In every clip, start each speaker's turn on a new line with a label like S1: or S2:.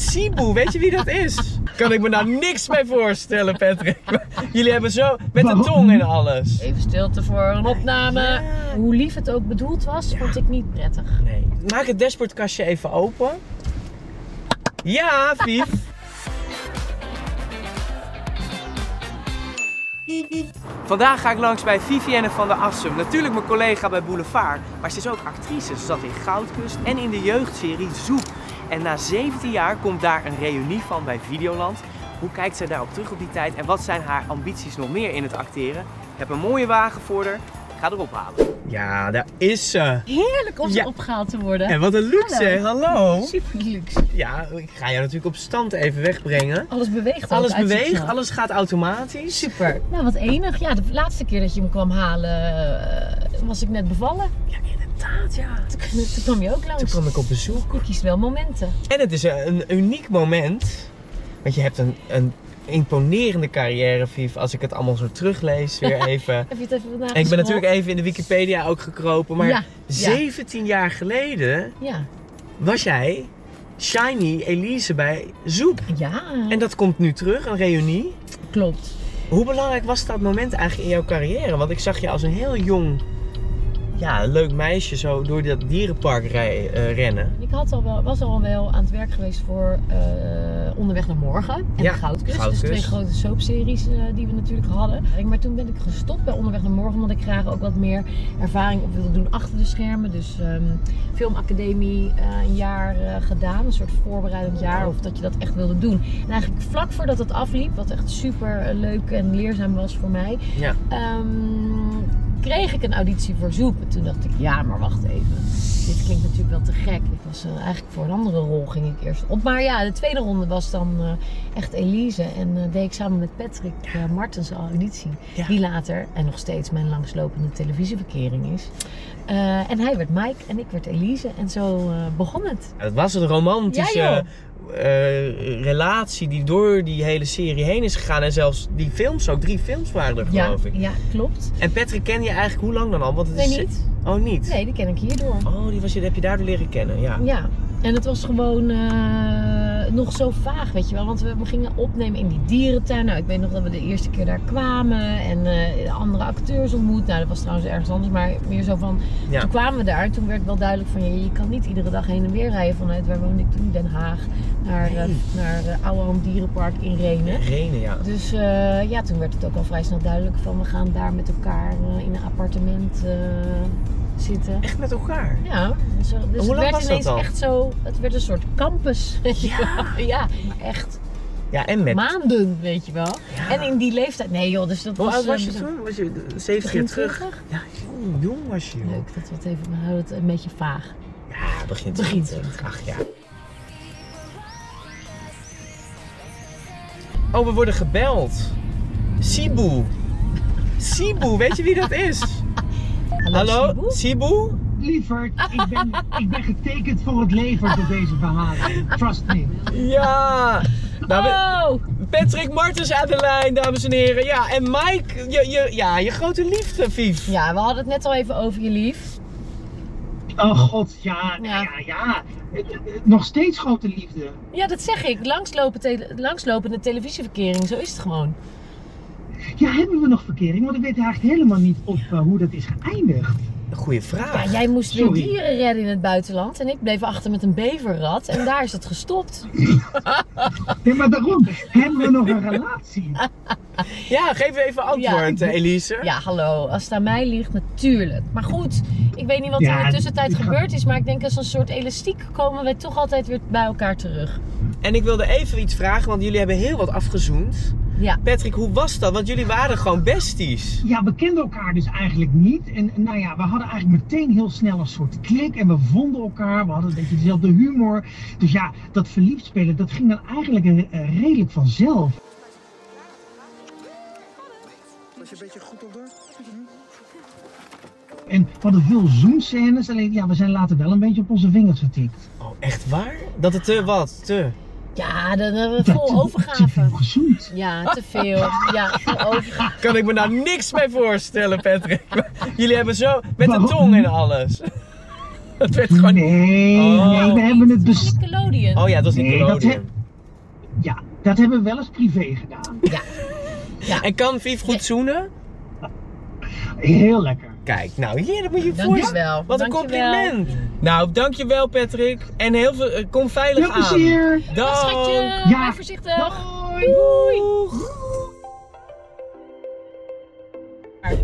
S1: Sibu, weet je wie dat is? Kan ik me nou niks bij voorstellen, Patrick. Jullie hebben zo, met de tong en alles.
S2: Even stilte voor een opname.
S1: Ja.
S2: Hoe lief het ook bedoeld was, vond ik niet prettig.
S1: Nee. Maak het dashboardkastje even open. Ja, Vief. Vandaag ga ik langs bij Vivienne van der Assum. Natuurlijk mijn collega bij Boulevard. Maar ze is ook actrice. Ze zat in Goudkust en in de jeugdserie Zoek. En na 17 jaar komt daar een reunie van bij Videoland. Hoe kijkt zij daarop terug op die tijd en wat zijn haar ambities nog meer in het acteren? Ik heb een mooie wagen voor haar. Ik ga erop halen. Ja, daar is ze.
S2: Heerlijk om
S1: Ja.
S2: opgehaald te worden.
S1: En wat een luxe,
S2: Hallo.
S1: hallo.
S2: Super luxe.
S1: Ja, ik ga jou natuurlijk op stand even wegbrengen.
S2: Alles beweegt ook,
S1: Alles beweegt, alles gaat automatisch.
S2: Super. Nou, wat enig. Ja, de laatste keer dat je me kwam halen eh, was ik net bevallen.
S1: Ja, inderdaad, ja.
S2: Toen, toen kwam je ook
S1: Toen
S2: langs.
S1: kwam ik op bezoek.
S2: Je kiest wel momenten.
S1: En het is een, uniek moment. Want je hebt een, een imponerende carrière, Viv. Als ik het allemaal zo teruglees, weer even.
S2: Heb je het even vandaag
S1: En ik ben natuurlijk even in de Wikipedia ook gekropen. Maar
S2: Ja, ja.
S1: 17 jaar geleden
S2: Ja.
S1: was jij Shiny Elise bij Zoek.
S2: Ja,
S1: En dat komt nu terug, een reunie.
S2: klopt.
S1: Hoe belangrijk was dat moment eigenlijk in jouw carrière? Want ik zag je als een heel jong, ja, leuk meisje zo door dat dierenpark rij- eh, rennen.
S2: Ik had al wel, was al wel aan het werk geweest voor eh, Onderweg naar Morgen en
S1: Ja,
S2: Goudkust.
S1: Goudkust.
S2: Dus twee grote soapseries eh, die we natuurlijk hadden. Maar toen ben ik gestopt bij Onderweg naar Morgen omdat ik graag ook wat meer ervaring op wilde doen achter de schermen. Dus ehm, filmacademie een jaar gedaan, een soort voorbereidend jaar of dat je dat echt wilde doen. En eigenlijk vlak voordat het afliep, wat echt super leuk en leerzaam was voor mij,
S1: Ja.
S2: Ehm, kreeg ik een auditie voor Zoep. En toen dacht ik, ja, maar wacht even. Dit klinkt natuurlijk wel te gek. Ik was eh, eigenlijk voor een andere rol ging ik eerst op. Maar ja, de tweede ronde was dan eh, echt Elise. En eh, deed ik samen met Patrick eh, Martens al auditie.
S1: Ja.
S2: Die later en nog steeds mijn langslopende televisieverkering is. Eh, en hij werd Mike en ik werd Elise. En zo eh, begon het.
S1: Het was een romantische
S2: Ja,
S1: eh, relatie die door die hele serie heen is gegaan. En zelfs die films ook, drie films waren er
S2: Ja,
S1: geloof ik.
S2: ja, klopt.
S1: En Patrick ken je eigenlijk hoe lang dan al? Want het
S2: Nee,
S1: is...
S2: niet.
S1: Oh, niet?
S2: Nee, die ken ik hierdoor.
S1: Oh, die was je, die heb je daardoor leren kennen, ja.
S2: Ja, en het was gewoon eh, nog zo vaag, weet je wel. Want we gingen opnemen in die dierentuin. Nou, ik weet nog dat we de eerste keer daar kwamen en eh, de andere acteurs ontmoet. Nou, dat was trouwens ergens anders, maar meer zo van...
S1: Ja.
S2: Toen kwamen we daar en toen werd wel duidelijk van... Je, je kan niet iedere dag heen en weer rijden vanuit, waar woonde ik toen, Den Haag... naar, eh,
S1: Nee.
S2: naar uh, Dierenpark in Renen.
S1: Renen, ja.
S2: Dus ja, toen werd het ook al vrij snel duidelijk van... we gaan daar met elkaar in een appartement zitten.
S1: Echt met elkaar.
S2: Ja, zo, dus
S1: Hoe lang
S2: het werd
S1: was dat
S2: ineens
S1: dan?
S2: echt zo, het werd een soort campus. weet je
S1: Ja.
S2: wel. ja, echt
S1: Ja, en met...
S2: maanden, weet je wel.
S1: Ja.
S2: En in die leeftijd, nee joh, dus dat
S1: Hoe
S2: was...
S1: oud was je toen? Was je 70
S2: Begin
S1: jaar terug?
S2: 20?
S1: Ja, jong, jong was je, joh.
S2: Leuk dat we het even, we houden het een beetje vaag.
S1: Ja, begint
S2: Begin
S1: 20. Ach ja. Oh, we worden gebeld. Sibu. Sibu, weet je wie dat is? Hallo,
S2: Sibu?
S1: Sibu?
S3: Lieverd, ik ben, ik ben getekend voor het leven door deze verhalen. Trust me.
S1: Ja. Nou, we-
S2: Oh!
S1: Patrick Martens aan de lijn, dames en heren. Ja, en Mike, je, je, ja, je grote liefde, Vief.
S2: Ja, we hadden het net al even over je lief.
S3: Oh god, ja,
S2: Ja.
S3: ja, ja. Nog steeds grote liefde.
S2: Ja, dat zeg ik. Langslopen tele- langslopende televisieverkering, zo is het gewoon.
S3: Ja, hebben we nog verkering? Want ik weet eigenlijk helemaal niet op eh, hoe dat is geëindigd.
S1: Goeie vraag.
S2: Ja, jij moest weer
S3: Sorry.
S2: dieren redden in het buitenland en ik bleef achter met een beverrad en daar is het gestopt.
S3: Ja, maar daarom hebben we nog een relatie.
S1: Ja, geef even antwoord,
S2: Ja.
S1: Elise.
S2: Ja, hallo. Als het aan mij ligt, natuurlijk. Maar goed, ik weet niet wat er
S3: Ja,
S2: in de tussentijd gebeurd is, maar ik denk als een soort elastiek komen wij toch altijd weer bij elkaar terug.
S1: En ik wilde even iets vragen, want jullie hebben heel wat afgezoend.
S2: Ja.
S1: Patrick, hoe was dat? Want jullie waren gewoon besties.
S3: Ja, we kenden elkaar dus eigenlijk niet. En nou ja, we hadden eigenlijk meteen heel snel een soort klik. En we vonden elkaar. We hadden een beetje dezelfde humor. Dus ja, dat verliefd spelen, dat ging dan eigenlijk eh, redelijk vanzelf.
S4: Was je een beetje goed op door?
S3: En we hadden veel zoenscènes. Alleen ja, we zijn later wel een beetje op onze vingers getikt.
S1: Oh, echt waar? Dat het te wat? Te.
S2: Ja, dan hebben we
S3: Ja,
S2: vol overgave.
S3: veel gezoend.
S2: Ja, te veel. Ja, vol overgave.
S1: Kan ik me nou niks bij voorstellen, Patrick. Jullie hebben zo met de tong en alles. Dat werd gewoon...
S3: Nee,
S1: Oh.
S3: nee, we hebben het bes...
S2: Nickelodeon.
S1: Oh ja, dat was
S3: Nee, dat
S1: Nickelodeon.
S3: heb- Ja, dat hebben we wel eens privé gedaan.
S1: En kan Vief goed zoenen?
S3: Heel lekker.
S1: Kijk, nou hier, dat moet je.
S2: Dankjewel.
S1: Wat een compliment. Nou, dankjewel Patrick. En heel veel, eh, kom veilig
S3: Veel
S1: aan.
S3: plezier.
S1: Dag.
S2: Schatje,
S3: Ja.
S2: voorzichtig.
S3: Doei.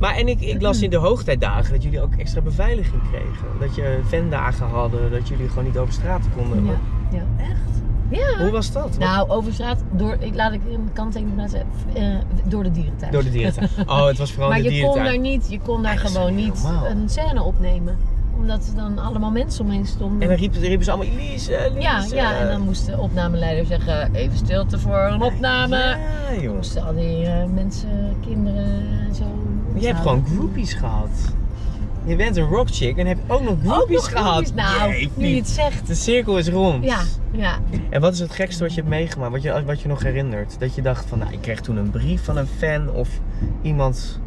S1: Maar en ik, ik las in de hoogtijdagen dat jullie ook extra beveiliging kregen. Dat je vendagen hadden, dat jullie gewoon niet over straat konden.
S2: Ja. ja.
S1: Echt?
S2: Ja.
S1: Hoe was dat?
S2: Nou, over straat, door, ik, laat ik een kanttekening plaatsen, eh, door de dierentuin.
S1: Door de dierentuin. Oh, het was vooral
S2: maar
S1: de
S2: je kon
S1: dierentuin.
S2: daar niet, je kon daar gewoon
S1: niet normaal.
S2: een scène opnemen. Omdat er dan allemaal mensen omheen stonden.
S1: En dan riepen, riepen ze allemaal Elise, Elise.
S2: ja, ja, en dan moest de opnameleider zeggen, even stilte voor een opname.
S1: Ja,
S2: Dan
S1: joh.
S2: moesten al die eh, mensen, kinderen en zo.
S1: Je hebt gewoon groupies gehad. Je bent een rock chick en heb ook nog
S2: nog
S1: gehad.
S2: Nou,
S1: Jeetje.
S2: nu je het zegt.
S1: De cirkel is rond.
S2: Ja, ja.
S1: En wat is het gekste wat je hebt meegemaakt? Wat je, wat je nog herinnert? Dat je dacht van, nou, ik kreeg toen een brief van een fan of iemand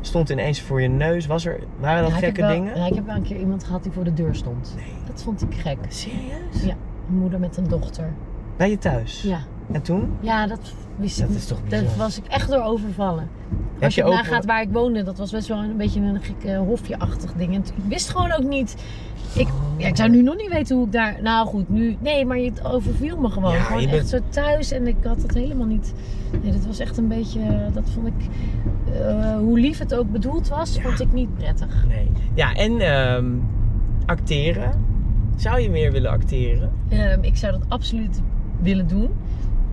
S1: stond ineens voor je neus. Was er, waren dat
S2: Ja, heb
S1: gekke
S2: wel-
S1: dingen?
S2: Ja, ik heb wel een keer iemand gehad die voor de deur stond.
S1: Nee.
S2: Dat vond ik gek.
S1: Serieus?
S2: Ja. Een moeder met een dochter.
S1: Bij je thuis?
S2: Ja.
S1: En toen?
S2: Ja, dat wist ik
S1: Dat is toch
S2: Daar
S1: bizar?
S2: was ik echt door overvallen. Als je,
S1: je ook-
S2: nagaat waar ik woonde, dat was best wel een beetje een gek eh, hofje-achtig ding. En ik wist gewoon ook niet. Ik, ja, ik zou nu nog niet weten hoe ik daar. Nou goed, nu. Nee, maar het overviel me gewoon.
S1: Ja,
S2: gewoon echt zo thuis en ik had het helemaal niet. Nee, dat was echt een beetje. Dat vond ik. eh, hoe lief het ook bedoeld was, vond ik niet prettig.
S1: Nee. Ja, en ehm, acteren. Zou je meer willen acteren?
S2: Ehm, ik zou dat absoluut willen doen.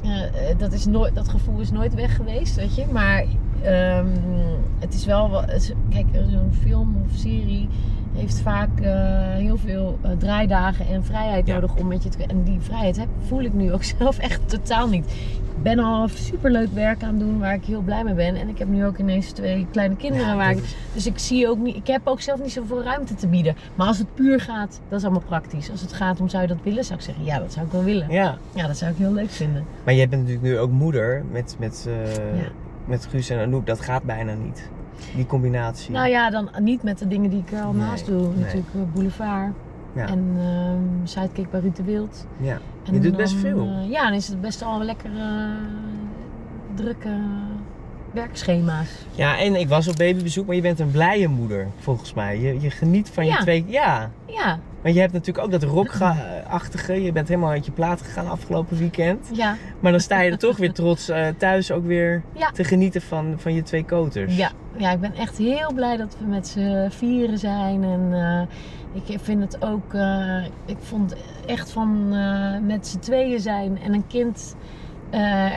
S2: Eh, eh, dat, is nooit, dat gevoel is nooit weg geweest, weet je. Maar ehm, het is wel... Kijk, zo'n film of serie heeft vaak eh, heel veel draaidagen en vrijheid
S1: Ja.
S2: nodig om met je te... En die vrijheid heb, voel ik nu ook zelf echt totaal niet. Ik ben al superleuk werk aan het doen waar ik heel blij mee ben. En ik heb nu ook ineens twee kleine kinderen
S1: Ja,
S2: waar ik... Dus ik zie ook niet... Ik heb ook zelf niet zoveel ruimte te bieden. Maar als het puur gaat, dat is allemaal praktisch. Als het gaat om zou je dat willen, zou ik zeggen ja, dat zou ik wel willen.
S1: Ja.
S2: Ja, dat zou ik heel leuk vinden.
S1: Maar jij bent natuurlijk nu ook moeder met, met, eh,
S2: Ja.
S1: met Guus en Anouk. Dat gaat bijna niet. Die combinatie.
S2: Nou ja, dan niet met de dingen die ik er al
S1: Nee,
S2: naast doe.
S1: nee.
S2: Natuurlijk eh, Boulevard
S1: Ja.
S2: en ehm Sidekick bij Ruud de Wild.
S1: ja.
S2: En
S1: Je doet best
S2: dan,
S1: veel.
S2: eh, ja, dan is het best wel lekker eh, drukke werkschema's.
S1: Ja, en ik was op babybezoek, maar je bent een blije moeder, volgens mij. Je, je geniet van je twee... Ja,
S2: Ja,
S1: want je hebt natuurlijk ook dat rockachtige. Je bent helemaal uit je plaat gegaan afgelopen weekend.
S2: ja,
S1: Maar dan sta je er toch weer trots eh, thuis ook weer
S2: Ja.
S1: te genieten van, van je twee koters.
S2: ja. Ja, ik ben echt heel blij dat we met z'n vieren zijn. En eh, ik vind het ook... eh, ik vond echt van met z'n tweeën zijn en een kind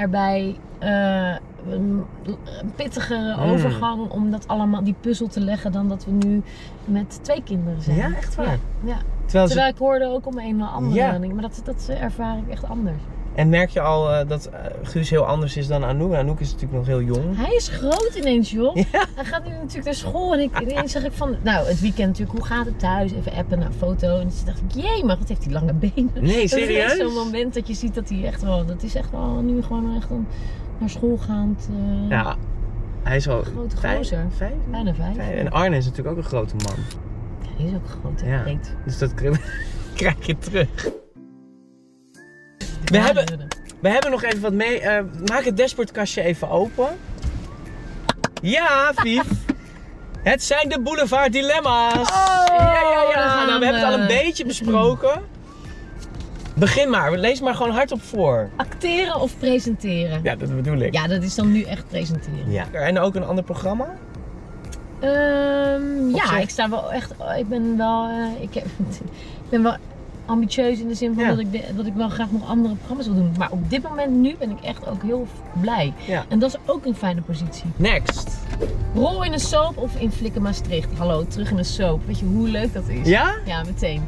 S2: erbij... een een pittigere
S1: Mm.
S2: overgang om dat allemaal, die puzzel te leggen dan dat we nu met twee kinderen zijn.
S1: Ja, echt waar?
S2: Ja, ja.
S1: Terwijl ze-
S2: Terwijl ik hoorde ook om een of andere
S1: Ja.
S2: dingen, maar dat, dat ervaar ik echt anders.
S1: En merk je al eh, dat eh, Guus heel anders is dan Anouk? Anouk is natuurlijk nog heel jong.
S2: Hij is groot ineens, joh.
S1: Ja.
S2: Hij gaat nu natuurlijk naar school en ik, ineens zeg ik van, nou, het weekend natuurlijk, hoe gaat het thuis? Even appen naar een foto. En toen dacht ik, jee, maar wat heeft hij lange benen?
S1: Nee,
S2: Dat is
S1: serieus?
S2: echt zo'n moment dat je ziet dat hij echt wel, dat is echt wel nu gewoon echt een naar school gaand, eh,
S1: Ja, hij is al
S2: Grote
S1: vijf,
S2: gozer.
S1: vijf,
S2: bijna vijf.
S1: vijf. En Arne is natuurlijk ook een grote man.
S2: Ja, die is ook groot en
S1: Ja.
S2: breed.
S1: Dus dat krijg je terug. We
S2: Ja,
S1: hebben, we hebben nog even wat mee. eh, maak het dashboardkastje even open. Ja, Vief. Het zijn de Boulevard Dilemma's. ja, ja, ja.
S2: gaan
S1: Nou, we hebben het al een beetje besproken. Begin maar. Lees maar gewoon hardop voor.
S2: Acteren of presenteren?
S1: Ja, dat bedoel ik.
S2: Ja, dat is dan nu echt presenteren.
S1: Ja. En ook een ander programma? Op
S2: ja,
S1: zich?
S2: ik sta wel echt. Ik ben wel. eh, ik, heb, ik ben wel ambitieus in de zin van
S1: Ja.
S2: dat, ik de- dat ik wel graag nog andere programma's wil doen. Maar op dit moment nu ben ik echt ook heel blij.
S1: Ja.
S2: En dat is ook een fijne positie.
S1: Next.
S2: Rol in een soap of in Flikker Maastricht. Hallo, terug in een soap. Weet je hoe leuk dat is?
S1: Ja?
S2: Ja, meteen.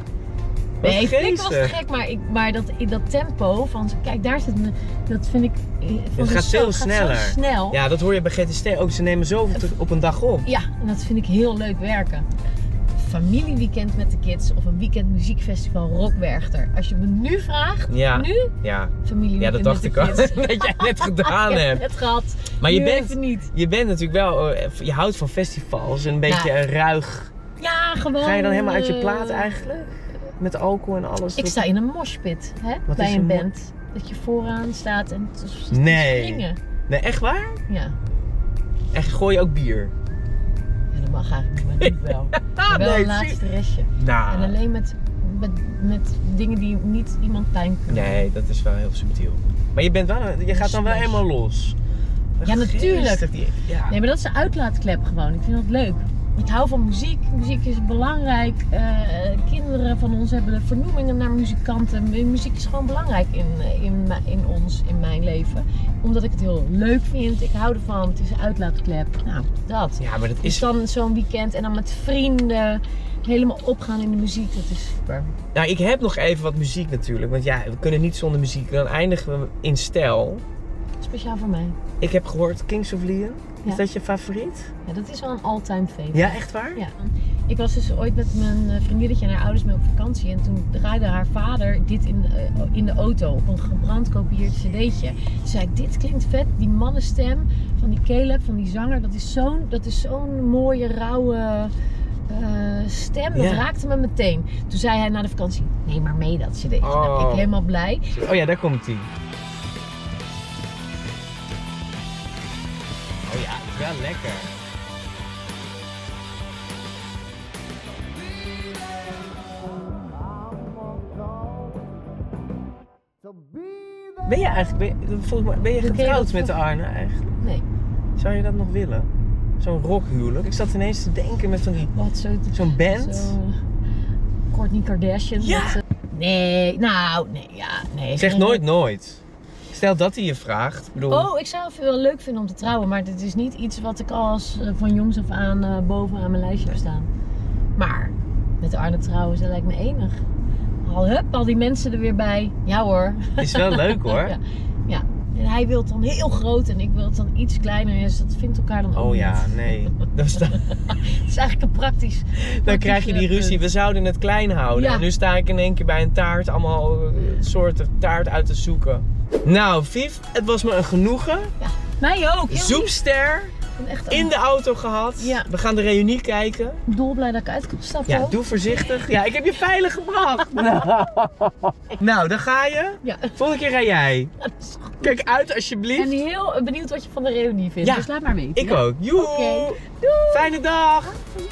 S2: Nee, Flik was te gek, maar, ik, maar dat, dat tempo van, kijk daar zit me, dat vind ik, eh,
S1: Het gaat veel sneller.
S2: Snel.
S1: Ja, dat hoor je bij GTST ook. Ze nemen zoveel op een dag op.
S2: Ja, en dat vind ik heel leuk werken. Familieweekend met de kids of een weekend muziekfestival Rockwerchter. Als je me nu vraagt,
S1: Ja.
S2: nu
S1: Ja, ja dat dacht ik al. dat jij net gedaan
S2: ik heb
S1: hebt.
S2: het gehad.
S1: Maar je bent-
S2: niet.
S1: Je bent natuurlijk wel, eh, je houdt van festivals, een beetje een ruig.
S2: Ja, gewoon.
S1: Ga je dan helemaal uit je
S2: eh,
S1: plaat eigenlijk? Met alcohol en alles.
S2: Ik sta in een moshpit, hè?
S1: Wat
S2: bij een band. Dat je vooraan staat en
S1: Nee.
S2: springen.
S1: Nee, echt waar?
S2: Ja.
S1: En gooi je ook bier?
S2: ja, dat mag eigenlijk niet, maar nu wel.
S1: Ah,
S2: wel
S1: nee,
S2: een laatste restje.
S1: Nou.
S2: En alleen met, met, met dingen die niet iemand pijn kunnen.
S1: Nee, dat is wel heel subtiel. Maar je, bent wel, een- je gaat dan wel helemaal los.
S2: Ja, natuurlijk.
S1: Geestig, die- ja.
S2: Nee, maar dat is een uitlaatklep gewoon. Ik vind dat leuk. Ik hou van muziek. Muziek is belangrijk. Eh, kinderen van ons hebben vernoemingen naar muzikanten. Mu- Muziek is gewoon belangrijk in, eh, in, in ons, in mijn leven. Omdat ik het heel leuk vind. Ik hou ervan. Het is een uitlaatklep. Nou, dat.
S1: ja, maar dat
S2: Dus
S1: is...
S2: dan zo'n weekend en dan met vrienden helemaal opgaan in de muziek. Dat is super.
S1: Nou, ik heb nog even wat muziek natuurlijk. Want ja, we kunnen niet zonder muziek. Dan eindigen we in stijl.
S2: Speciaal voor mij.
S1: Ik heb gehoord Kings of Leon. Is
S2: Ja.
S1: dat je favoriet?
S2: Ja, dat is wel een all-time favorite.
S1: Ja, echt waar?
S2: Ja. Ik was dus ooit met mijn eh, vriendinnetje en haar ouders mee op vakantie. En toen draaide haar vader dit in, eh, in de auto op een gebrandkopieerd cd'tje. Toen zei ik, dit klinkt vet. Die mannenstem van die Caleb, van die zanger. Dat is zo'n, dat is zo'n mooie, rauwe eh, stem. Dat raakte me meteen. Toen zei hij na de vakantie, neem maar mee dat. Nou,
S1: Oh.
S2: ik helemaal blij.
S1: Oh ja, daar komt hij. Lekker. Ben je eigenlijk, ben je, volgens mij, ben je getrouwd met de Arne eigenlijk?
S2: Nee,
S1: Zou je dat nog willen? Zo'n rockhuwelijk? Ik zat ineens te denken met van die,
S2: wat zo...
S1: zo'n band.
S2: Zo, Kourtney Kardashian.
S1: Ja.
S2: met, eh, nee, nou, nee, ja, nee.
S1: Zeg nooit nooit. Stel dat hij je vraagt. Bedoel,
S2: Oh, ik zou het wel leuk vinden om te trouwen, maar dit is niet iets wat ik als eh, van jongs af aan eh, bovenaan mijn lijstje heb staan. Maar met Arne trouwen, dat lijkt me enig. Al hup, al die mensen er weer bij. Ja hoor.
S1: is wel leuk hoor.
S2: ja. ja. En hij wil het dan heel groot en ik wil het dan iets kleiner. Dus dat vindt elkaar dan ook
S1: Oh ja,
S2: niet.
S1: nee. Dan, sta-
S2: Het is eigenlijk een praktisch.
S1: dan krijg je die ruzie. We zouden het klein houden.
S2: Ja.
S1: En nu sta ik in één keer bij een taart allemaal eh, soorten taart uit te zoeken. Nou, Viv, het was me een genoegen.
S2: Mij ook. Echt
S1: in de auto gehad.
S2: Ja.
S1: We gaan de reunie kijken.
S2: dolblij dat ik uit kan stappen.
S1: Ja, doe voorzichtig. Ja, ik heb je veilig gebracht. Nou, dan ga je.
S2: Ja.
S1: Volgende keer ga jij. Kijk uit
S2: En
S1: alsjeblieft.
S2: heel benieuwd wat je van de reunie vindt.
S1: Ja.
S2: Dus laat maar weten.
S1: Ik
S2: ja?
S1: ook. Joe. Fijne dag.
S2: Ja.